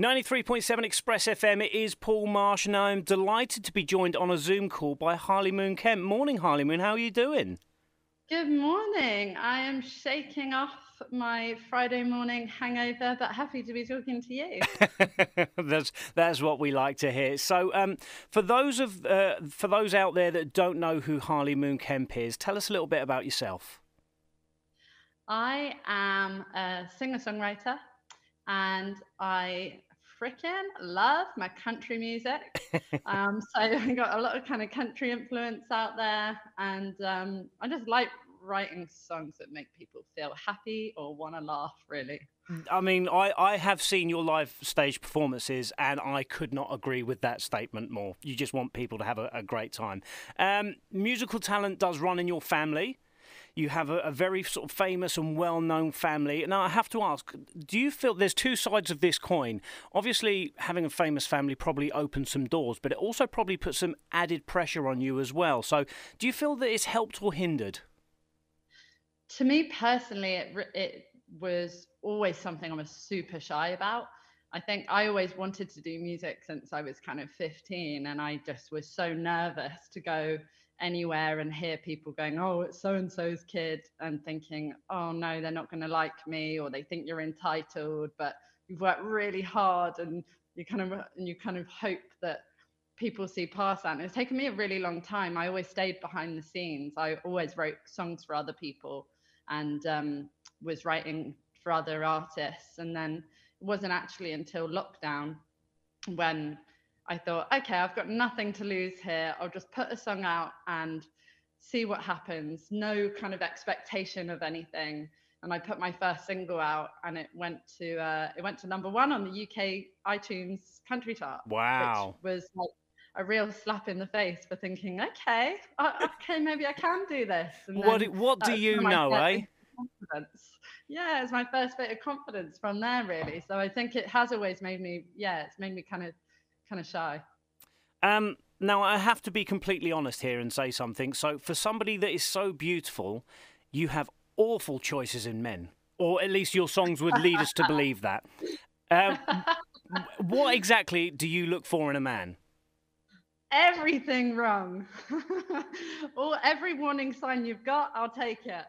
93.7 Express FM, it is Paul Marsh, and I'm delighted to be joined on a Zoom call by Harleymoon Kemp. Morning, Harleymoon, how are you doing? Good morning. I am shaking off my Friday morning hangover, but happy to be talking to you. that's that's what we like to hear. So, um, for those of uh, for those out there that don't know who Harleymoon Kemp is, tell us a little bit about yourself. I am a singer songwriter, and I freaking love my country music. um, so I got a lot of kind of country influence out there, and um, I just like writing songs that make people feel happy or want to laugh. Really. I mean, I, I have seen your live stage performances, and I could not agree with that statement more. You just want people to have a, a great time. Um, musical talent does run in your family you have a, a very sort of famous and well known family. Now, I have to ask do you feel there's two sides of this coin? Obviously, having a famous family probably opens some doors, but it also probably puts some added pressure on you as well. So, do you feel that it's helped or hindered? To me personally, it, it was always something I was super shy about. I think I always wanted to do music since I was kind of 15, and I just was so nervous to go anywhere and hear people going, oh, it's so and so's kid, and thinking, oh no, they're not going to like me, or they think you're entitled, but you've worked really hard, and you kind of and you kind of hope that people see past that. And it's taken me a really long time. I always stayed behind the scenes. I always wrote songs for other people and um, was writing for other artists, and then it wasn't actually until lockdown when I thought, okay, I've got nothing to lose here. I'll just put a song out and see what happens. No kind of expectation of anything. And I put my first single out, and it went to uh, it went to number one on the UK iTunes country chart. Wow! Which was like a real slap in the face for thinking, okay, okay, maybe I can do this. And what what do you know, eh? Confidence. Yeah, it's my first bit of confidence from there, really. So I think it has always made me, yeah, it's made me kind of kind of shy. Um, now, I have to be completely honest here and say something. So, for somebody that is so beautiful, you have awful choices in men, or at least your songs would lead us to believe that. Um, what exactly do you look for in a man? Everything wrong. Or every warning sign you've got, I'll take it.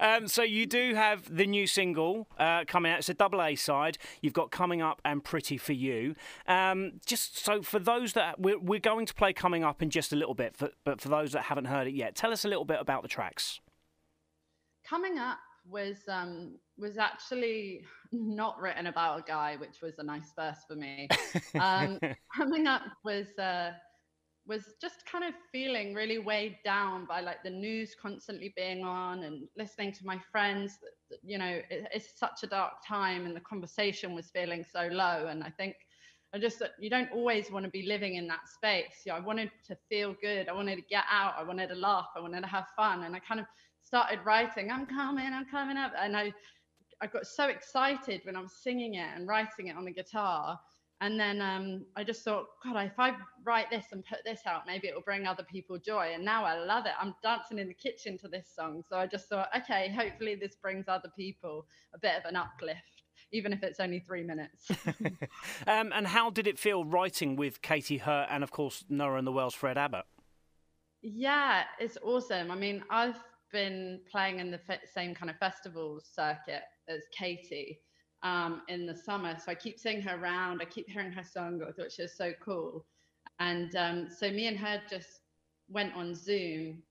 um, so you do have the new single uh, coming out. It's a double A side. You've got coming up and pretty for you. Um, just so for those that we're, we're going to play coming up in just a little bit, for, but for those that haven't heard it yet, tell us a little bit about the tracks. Coming up was um, was actually not written about a guy, which was a nice verse for me. Um, coming up was uh, was just kind of feeling really weighed down by like the news constantly being on and listening to my friends. You know, it, it's such a dark time, and the conversation was feeling so low. And I think I just you don't always want to be living in that space. Yeah, I wanted to feel good. I wanted to get out. I wanted to laugh. I wanted to have fun. And I kind of started writing, I'm coming, I'm coming up. And I, I got so excited when I was singing it and writing it on the guitar. And then um, I just thought, God, if I write this and put this out, maybe it will bring other people joy. And now I love it. I'm dancing in the kitchen to this song. So I just thought, okay, hopefully this brings other people a bit of an uplift even if it's only three minutes. um, and how did it feel writing with Katy Hurt and, of course, Noah and the Whale's Fred Abbott? Yeah, it's awesome. I mean, I've been playing in the same kind of festival circuit as Katie um, in the summer. So I keep seeing her around. I keep hearing her song. I thought she was so cool. And um, so me and her just went on Zoom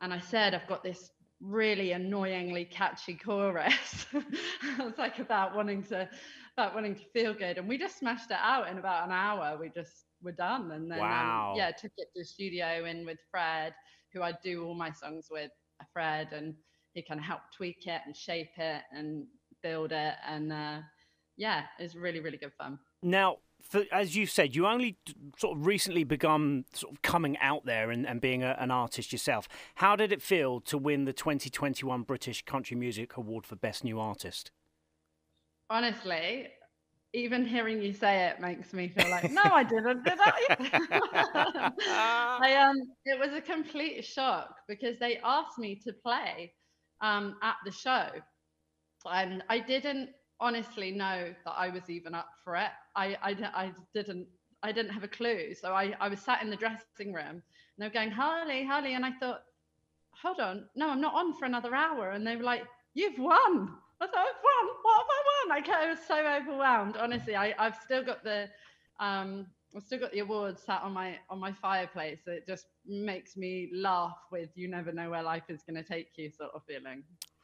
and I said, I've got this really annoyingly catchy chorus. I was like about wanting to about wanting to feel good. And we just smashed it out in about an hour. We just were done. And then um, wow. um, yeah, took it to the studio in with Fred, who I do all my songs with Fred, and he kind of helped tweak it and shape it and build it. And uh, yeah, it's really, really good fun. Now, for, as you said, you only sort of recently begun sort of coming out there and, and being a, an artist yourself. How did it feel to win the 2021 British Country Music Award for Best New Artist? Honestly, even hearing you say it makes me feel like, no, I didn't, did I? I um, it was a complete shock because they asked me to play um, at the show, and I didn't honestly know that I was even up for it. I, I, I didn't I didn't have a clue. So I, I was sat in the dressing room and they were going, Harley, Harley. And I thought, hold on, no, I'm not on for another hour. And they were like, you've won. I thought, I've won. What have I won? I, was so overwhelmed. Honestly, I, I've still got the um, I've still got the awards sat on my on my fireplace. It just makes me laugh with "you never know where life is going to take you" sort of feeling.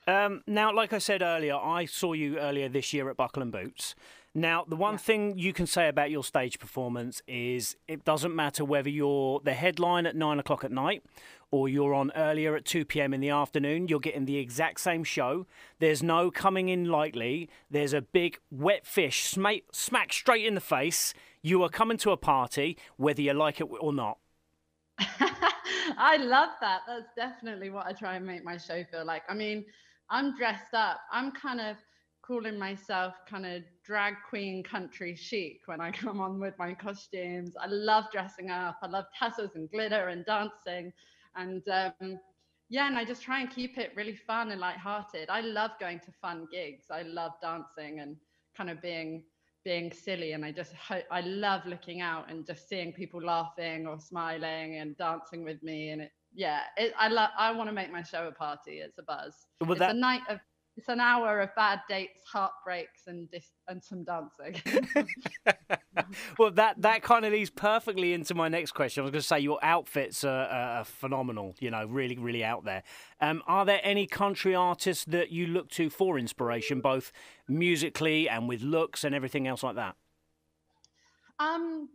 Um, now, like I said earlier, I saw you earlier this year at Buckle and Boots. Now, the one yeah. thing you can say about your stage performance is it doesn't matter whether you're the headline at nine o'clock at night or you're on earlier at 2 p.m. in the afternoon, you're getting the exact same show. There's no coming in lightly. There's a big wet fish smack, smack straight in the face. You are coming to a party, whether you like it or not. I love that. That's definitely what I try and make my show feel like. I mean, I'm dressed up. I'm kind of calling myself kind of drag queen country chic when I come on with my costumes. I love dressing up. I love tassels and glitter and dancing. And um, yeah, and I just try and keep it really fun and lighthearted. I love going to fun gigs. I love dancing and kind of being being silly and i just i love looking out and just seeing people laughing or smiling and dancing with me and it yeah it, i love i want to make my show a party it's a buzz well, it's that... a night of it's an hour of bad dates, heartbreaks, and dis- and some dancing. well, that that kind of leads perfectly into my next question. I was going to say your outfits are, are phenomenal. You know, really, really out there. Um, are there any country artists that you look to for inspiration, both musically and with looks and everything else like that? Um,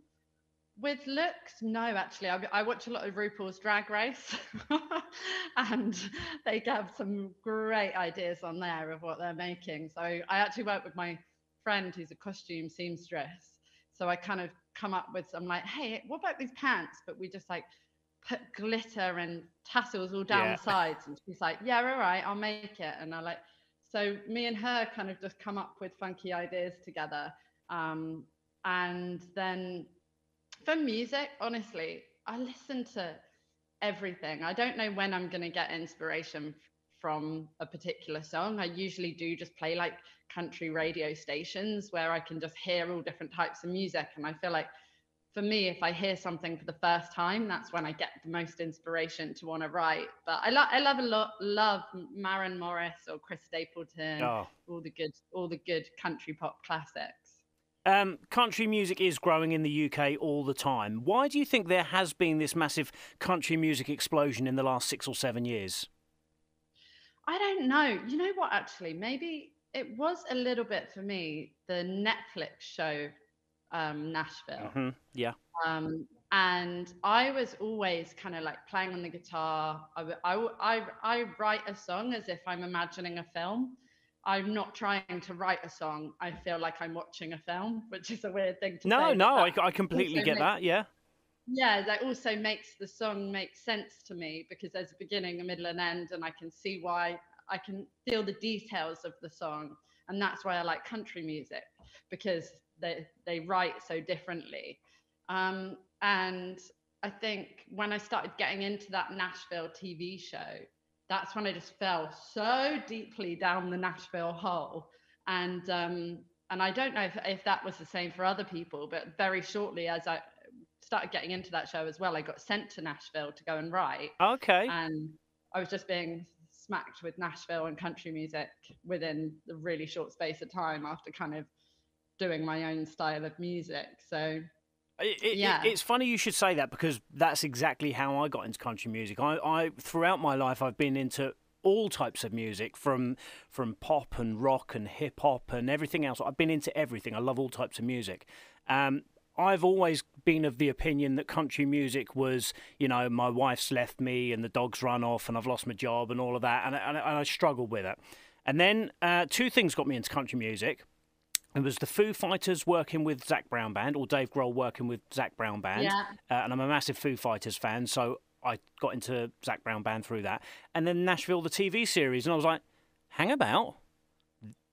with looks, no, actually, I, I, watch a lot of RuPaul's Drag Race, and they have some great ideas on there of what they're making. So I actually work with my friend who's a costume seamstress. So I kind of come up with some like, hey, what about these pants? But we just like put glitter and tassels all down yeah. the sides, and she's like, yeah, all right, I'll make it. And I like, so me and her kind of just come up with funky ideas together. Um, and then for music, honestly, I listen to everything. I don't know when I'm going to get inspiration from a particular song. I usually do just play like country radio stations where I can just hear all different types of music. And I feel like for me, if I hear something for the first time, that's when I get the most inspiration to want to write. But I love, I love a lot, love Maren Morris or Chris Stapleton, oh. all the good, all the good country pop classics. Um, country music is growing in the UK all the time. Why do you think there has been this massive country music explosion in the last six or seven years? I don't know. You know what, actually? Maybe it was a little bit for me, the Netflix show um, Nashville. Mm-hmm. Yeah. Um, and I was always kind of like playing on the guitar. I, I, I, I write a song as if I'm imagining a film. I'm not trying to write a song. I feel like I'm watching a film, which is a weird thing to no, say. No, no, I, I completely get makes, that. Yeah. Yeah, that also makes the song make sense to me because there's a beginning, a middle, and end, and I can see why I can feel the details of the song, and that's why I like country music because they they write so differently. Um, and I think when I started getting into that Nashville TV show, that's when I just fell so deeply down the Nashville hole. And um, and I don't know if, if that was the same for other people, but very shortly as I started getting into that show as well, I got sent to Nashville to go and write. Okay. And I was just being smacked with Nashville and country music within a really short space of time after kind of doing my own style of music. So it, it, yeah. It, it's funny you should say that because that's exactly how I got into country music. I, I throughout my life I've been into all types of music from from pop and rock and hip hop and everything else. I've been into everything. I love all types of music. Um, I've always been of the opinion that country music was, you know, my wife's left me and the dog's run off and I've lost my job and all of that, and, and, and I struggled with it. And then uh, two things got me into country music. It was the Foo Fighters working with Zac Brown Band, or Dave Grohl working with Zac Brown Band. Yeah. Uh, and I'm a massive Foo Fighters fan, so I got into Zac Brown Band through that. And then Nashville, the TV series, and I was like, hang about.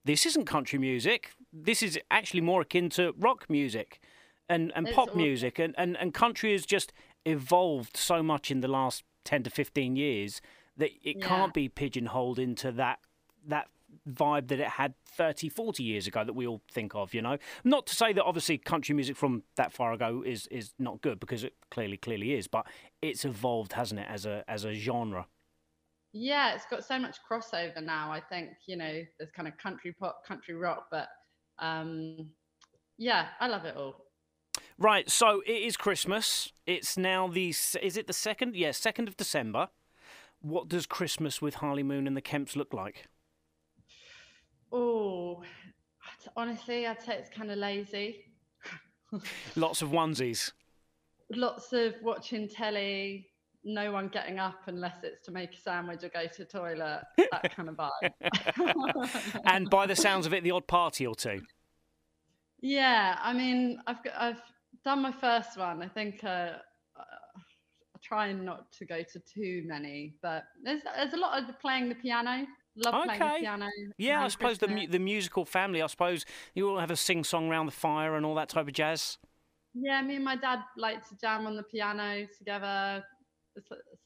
This isn't country music. This is actually more akin to rock music and, and pop music. And, and, and country has just evolved so much in the last 10 to 15 years that it yeah. can't be pigeonholed into that that vibe that it had 30, 40 years ago that we all think of, you know? Not to say that obviously country music from that far ago is, is not good because it clearly, clearly is, but it's evolved, hasn't it, as a, as a genre? Yeah, it's got so much crossover now. I think, you know, there's kind of country pop, country rock, but um, yeah, I love it all. Right, so it is Christmas. It's now the is it the second? Yeah, second of December. What does Christmas with Harleymoon and the Kemps look like? Oh, honestly, I'd say it's kind of lazy. Lots of onesies. Lots of watching telly. No one getting up unless it's to make a sandwich or go to the toilet. That kind of vibe. and by the sounds of it, the odd party or two. Yeah, I mean, I've got, I've done my first one. I think uh, uh, trying not to go to too many, but there's there's a lot of playing the piano. Love okay. playing piano. Yeah, I suppose the the musical family. I suppose you all have a sing song around the fire and all that type of jazz. Yeah, me and my dad like to jam on the piano together.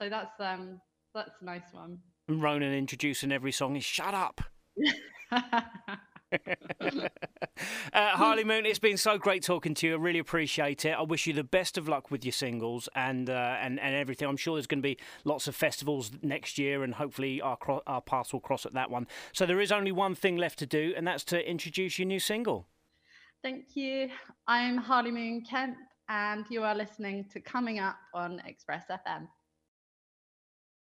So that's um that's a nice one. And Roman introducing every song is "Shut up." uh, Harleymoon, it's been so great talking to you. I really appreciate it. I wish you the best of luck with your singles and uh, and and everything. I'm sure there's going to be lots of festivals next year, and hopefully our cro- our paths will cross at that one. So there is only one thing left to do, and that's to introduce your new single. Thank you. I'm Harleymoon Kemp, and you are listening to Coming Up on Express FM.